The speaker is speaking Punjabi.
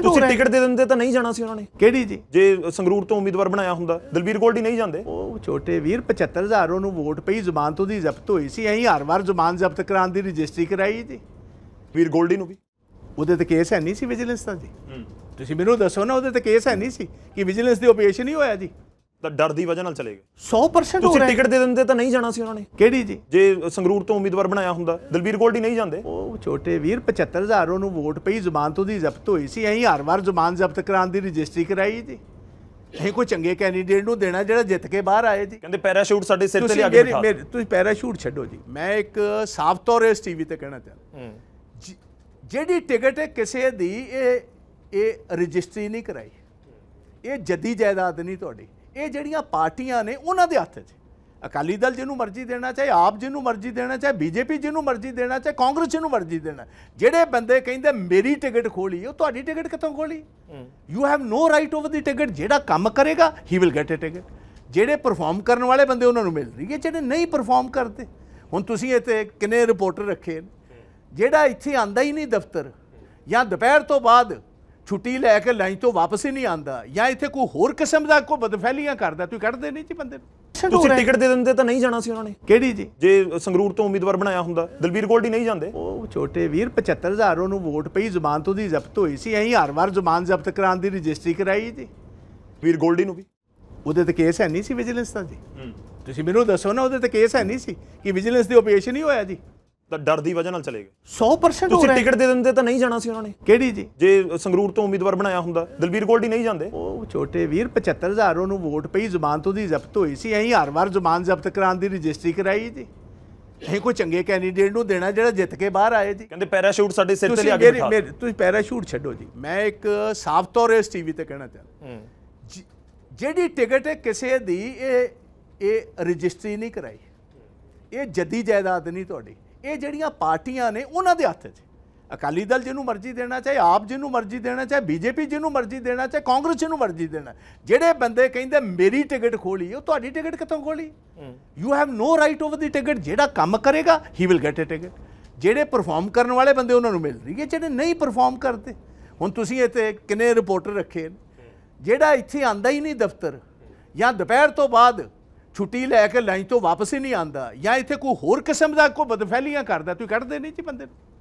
ਤੁਸੀਂ ਟਿਕਟ ਦੇ ਦਿੰਦੇ ਤਾਂ ਨਹੀਂ ਜਾਣਾ ਸੀ ਉਹਨਾਂ ਨੇ? ਕਿਹੜੀ ਜੀ? ਜੇ ਸੰਗਰੂਰ ਤੋਂ ਉਮੀਦਵਾਰ ਬਣਾਇਆ ਹੁੰਦਾ ਦਲਬੀਰ ਗੋਲਡੀ ਨਹੀਂ ਜਾਂਦੇ? ਉਹ ਛੋਟੇ ਵੀਰ 75000 ਉਹਨੂੰ ਵੋਟ ਪਈ ਜ਼ਮਾਨਤ ਉਹਦੀ ਜ਼ਬਤ ਹੋਈ ਸੀ ਅਸੀਂ ਹਰ ਵਾਰ ਜ਼ਮਾਨ ਜ਼ਬਤ ਕਰਾਉਣ ਦੀ ਰਜਿਸਟਰੀ ਕਰਾਈ ਜੀ। ਵੀਰ ਗੋਲਡੀ ਨੂੰ ਵੀ? ਉਹਦੇ ਤੇ ਕੇਸ ਹੈ ਨਹੀਂ ਸੀ ਵਿਜੀਲੈਂਸ ਦਾ ਜੀ। ਤੁਸੀਂ ਮੈਨੂੰ ਦੱਸੋ ਨਾ ਉਹਦੇ ਤੇ ਕੇਸ ਹੈ ਨਹੀਂ ਸੀ ਕਿ ਵਿਜੀਲੈਂਸ ਦੇ ਆਪਰੇਸ਼ਨ ਹੀ ਹੋਇਆ ਜੀ? ਤਾਂ ਡਰ ਦੀ ਵਜ੍ਹਾ ਨਾਲ ਚਲੇ ਗਏ। 100% ਹੋ ਤੁਸੀਂ ਟਿਕਟ ਦੇ ਦਿੰਦੇ ਤਾਂ ਨਹੀਂ ਜਾਣਾ ਸੀ ਉਹਨਾਂ ਨੇ? ਕਿਹੜੀ ਜੀ? ਜੇ ਸੰਗਰੂਰ ਤੋਂ ਉਮੀਦਵਾਰ ਬਣਾਇਆ ਹੁੰਦਾ ਦਲਬੀਰ ਗੋਲਡੀ ਨਹੀਂ ਜਾਂਦੇ? ਉਹ ਛੋਟੇ ਵੀਰ 75000 ਉਹਨੂੰ ਵੋਟ ਪਈ ਜ਼ਮਾਨਤ ਉਹਦੀ ਜ਼ਬਤ ਹੋਈ ਸੀ। ਅਸੀਂ ਹਰ ਵਾਰ ਜ਼ਮਾਨ ਜ਼ਬਤ ਕਰਾਉਣ ਦੀ ਰਜਿਸਟਰੀ ਕਰਾਈ ਜੀ। ਅਸੀਂ ਕੋਈ ਚੰਗੇ ਕੈਂਡੀਡੇਟ ਨੂੰ ਦੇਣਾ ਜਿਹੜਾ ਜਿੱਤ ਕੇ ਬਾਹਰ ਆਏ ਜੀ। ਕਹਿੰਦੇ ਪੈਰਾਸ਼ੂਟ ਸਾਡੇ ਸਿਰ ਤੇ ਲਿਆ ਕੇ ਬਿਠਾ ਤੁਸੀਂ ਪੈਰਾਸ਼ੂਟ ਛੱਡੋ ਜੀ। ਮੈਂ ਇੱਕ ਸਾਫ਼ ਤੌਰ ਇਸ ਟੀਵੀ ਤੇ ਕਹਿਣਾ ਚਾਹੁੰਦਾ। ਜਿਹੜੀ ਟਿਕਟ ਹੈ ਕਿਸੇ ਦੀ ਇਹ ਇਹ ਰਜਿਸਟਰੀ ਨਹੀਂ ਕਰਾਈ। ਇਹ ਜੱਦੀ ਜਾਇਦਾਦ ਨਹੀਂ ਤੁਹਾਡੀ। ਇਹ ਜਿਹੜੀਆਂ ਪਾਰਟੀਆਂ ਨੇ ਉਹਨਾਂ ਦੇ ਹੱਥ 'ਚ। ਅਕਾਲੀ ਦਲ ਜਿਹਨੂੰ ਮਰਜ਼ੀ ਦੇਣਾ ਚਾਹੇ ਆਪ ਜਿਹਨੂੰ ਮਰਜ਼ੀ ਦੇਣਾ ਚਾਹੇ ਬੀਜੇਪੀ ਜਿਹਨੂੰ ਮਰਜ਼ੀ ਦੇਣਾ ਚਾਹੇ ਕਾਂਗਰਸ ਜਿਹਨੂੰ ਮਰਜ਼ੀ ਦੇਣਾ। ਜਿਹੜੇ ਬੰਦੇ ਕਹਿੰਦੇ ਮੇਰੀ ਟਿਕਟ ਖੋਲੀ ਉਹ ਤੁਹਾਡੀ ਟਿਕਟ ਕਿੱਥੋਂ ਖੋਲੀ? You have no right over the ticket ਜਿਹੜਾ ਕੰਮ ਕਰੇਗਾ he will get a ticket ਜਿਹੜੇ ਪਰਫਾਰਮ ਕਰਨ ਵਾਲੇ ਬੰਦੇ ਉਹਨਾਂ ਨੂੰ ਮਿਲ ਰਹੀ ਹੈ ਜਿਹੜੇ ਨਹੀਂ ਪਰਫਾਰਮ ਕਰਦੇ। ਹੁਣ ਤੁਸੀਂ ਇੱਥੇ ਕਿੰਨੇ ਰਿਪੋਰਟਰ ਰੱਖੇ ਜਿਹੜਾ ਇੱਥੇ ਆਂਦਾ ਹੀ ਨਹੀਂ ਦਫ਼ਤਰ ਜਾਂ ਦੁਪਹਿਰ ਤੋਂ ਬਾਅਦ ਛੁੱਟੀ ਲੈ ਕੇ ਲਾਈਨ ਤੋਂ ਵਾਪਸ ਹੀ ਨਹੀਂ ਆਂਦਾ ਜਾਂ ਇੱਥੇ ਕੋਈ ਹੋਰ ਕਿਸਮ ਦਾ ਕੋਈ ਬਦਫੈਲੀਆਂ ਕਰਦਾ ਤੁਸੀਂ ਕੱਢਦੇ ਨਹੀਂ ਜੀ ਬੰਦੇ ਨੂੰ? ਤੁਸੀਂ ਟਿਕਟ ਦੇ ਦਿੰਦੇ ਤਾਂ ਨਹੀਂ ਜਾਣਾ ਸੀ ਉਹਨਾਂ ਨੇ? ਕਿਹੜੀ ਜੀ? ਜੇ ਸੰਗਰੂਰ ਤੋਂ ਉਮੀਦਵਾਰ ਬਣਾਇਆ ਹੁੰਦਾ ਦਲਬੀਰ ਗੋਲਡੀ ਨਹੀਂ ਜਾਂਦੇ? ਉਹ ਛੋਟੇ ਵੀਰ 75000 ਉਹਨੂੰ ਵੋਟ ਪਈ ਜ਼ਮਾਨਤ ਉਹਦੀ ਜ਼ਬਤ ਹੋਈ ਸੀ ਅਸੀਂ ਹਰ ਵਾਰ ਜ਼ਮਾਨ ਜ਼ਬਤ ਕਰਾਉਣ ਦੀ ਰਜਿਸਟਰੀ ਕਰਾਈ ਜੀ। ਵੀਰ ਗੋਲਡੀ ਨੂੰ ਵੀ? ਉਹਦੇ ਤੇ ਕੇਸ ਹੈ ਨਹੀਂ ਸੀ ਵਿਜੀਲੈਂਸ ਦਾ ਜੀ। ਤੁਸੀਂ ਮੈਨੂੰ ਦੱਸੋ ਨਾ ਉਹਦੇ ਤੇ ਕੇਸ ਹੈ ਨਹੀਂ ਸੀ ਕਿ ਵਿਜੀਲੈਂਸ ਦੇ ਆਪਰੇਸ਼ਨ ਹੀ ਹੋਇਆ ਜੀ। ਤਾਂ ਡਰ ਦੀ ਵਜ੍ਹਾ ਨਾਲ ਚਲੇ ਗਏ। 100% ਹੋ ਤੁਸੀਂ ਟਿਕਟ ਦੇ ਦਿੰਦੇ ਤਾਂ ਨਹੀਂ ਜਾਣਾ ਸੀ ਉਹਨਾਂ ਨੇ। ਕਿਹੜੀ ਜੀ? ਜੇ ਸੰਗਰੂਰ ਤੋਂ ਉਮੀਦਵਾਰ ਬਣਾਇਆ ਹੁੰਦਾ ਦਲਬੀਰ ਗੋਲਡੀ ਨਹੀਂ ਜਾਂਦੇ। ਉਹ ਛੋਟੇ ਵੀਰ 75000 ਉਹਨੂੰ ਵੋਟ ਪਈ ਜ਼ਮਾਨਤ ਉਹਦੀ ਜ਼ਬਤ ਹੋਈ ਸੀ। ਅਸੀਂ ਹਰ ਵਾਰ ਜ਼ਮਾਨ ਜ਼ਬਤ ਕਰਾਉਣ ਦੀ ਰਜਿਸਟਰੀ ਕਰਾਈ ਜੀ। ਅਸੀਂ ਕੋਈ ਚੰਗੇ ਕੈਂਡੀਡੇਟ ਨੂੰ ਦੇਣਾ ਜਿਹੜਾ ਜਿੱਤ ਕੇ ਬਾਹਰ ਆਏ ਜੀ। ਕਹਿੰਦੇ ਪੈਰਾਸ਼ੂਟ ਸਾਡੇ ਸਿਰ ਤੇ ਲਿਆ ਕੇ ਬਿਠਾ ਤੁਸੀਂ ਪੈਰਾਸ਼ੂਟ ਛੱਡੋ ਜੀ। ਮੈਂ ਇੱਕ ਸਾਫ਼ ਤੌਰ ਇਸ ਟੀਵੀ ਤੇ ਕਹਿਣਾ ਚਾਹੁੰਦਾ। ਜਿਹੜੀ ਟਿਕਟ ਹੈ ਕਿਸੇ ਦੀ ਇਹ ਇਹ ਰਜਿਸਟਰੀ ਨਹੀਂ ਕਰਾਈ। ਇਹ ਜੱਦੀ ਜਾਇਦਾਦ ਨਹੀਂ ਤੁਹਾਡੀ। ਇਹ ਜਿਹੜੀਆਂ ਪਾਰਟੀਆਂ ਨੇ ਉਹਨਾਂ ਦੇ ਹੱਥ 'ਚ। ਅਕਾਲੀ ਦਲ ਜਿਹਨੂੰ ਮਰਜ਼ੀ ਦੇਣਾ ਚਾਹੇ ਆਪ ਜਿਹਨੂੰ ਮਰਜ਼ੀ ਦੇਣਾ ਚਾਹੇ ਬੀਜੇਪੀ ਜਿਹਨੂੰ ਮਰਜ਼ੀ ਦੇਣਾ ਚਾਹੇ ਕਾਂਗਰਸ ਜਿਹਨੂੰ ਮਰਜ਼ੀ ਦੇਣਾ। ਜਿਹੜੇ ਬੰਦੇ ਕਹਿੰਦੇ ਮੇਰੀ ਟਿਕਟ ਖੋਲੀ ਉਹ ਤੁਹਾਡੀ ਟਿਕਟ ਕਿੱਥੋਂ ਖੋਲੀ? You have no right over the ticket ਜਿਹੜਾ ਕੰਮ ਕਰੇਗਾ he will get a ticket ਜਿਹੜੇ ਪਰਫਾਰਮ ਕਰਨ ਵਾਲੇ ਬੰਦੇ ਉਹਨਾਂ ਨੂੰ ਮਿਲ ਰਹੀ ਹੈ ਜਿਹੜੇ ਨਹੀਂ ਪਰਫਾਰਮ ਕਰਦੇ। ਹੁਣ ਤੁਸੀਂ ਇੱਥੇ ਕਿੰਨੇ ਰਿਪੋਰਟਰ ਰੱਖੇ ਨੇ? ਜਿਹੜਾ ਇੱਥੇ ਆਂਦਾ ਹੀ ਨਹੀਂ ਦਫ਼ਤਰ ਜਾਂ ਦੁਪਹਿਰ ਤੋਂ ਬਾਅਦ ਛੁੱਟੀ ਲੈ ਕੇ ਲੰਚ ਤੋਂ ਵਾਪਸ ਹੀ ਨਹੀਂ ਆਂਦਾ ਜਾਂ ਇੱਥੇ ਕੋਈ ਹੋਰ ਕਿਸਮ ਦਾ ਕੋਈ ਬਦਫੈਲੀਆਂ ਕਰਦਾ ਤੁਸੀਂ ਕੱਢਦੇ ਨਹੀਂ ਜੀ ਬੰਦੇ ਨੂੰ?